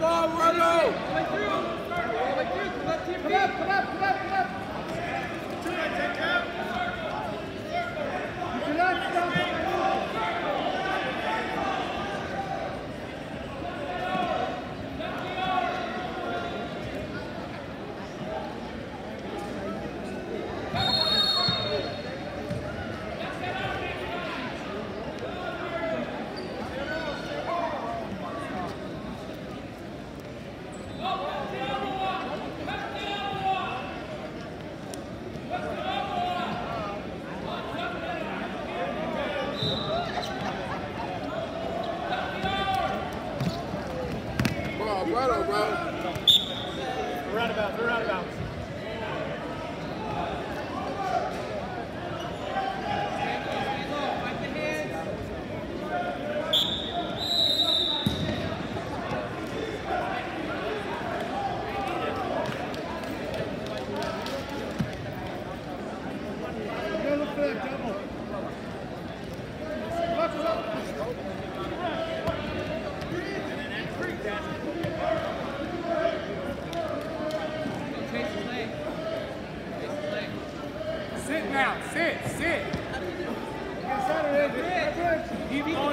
Go, Marlo! Come up, come up, come up! Come on, brother, bro. Roundabout, roundabout. now. Sit, sit. Keep going.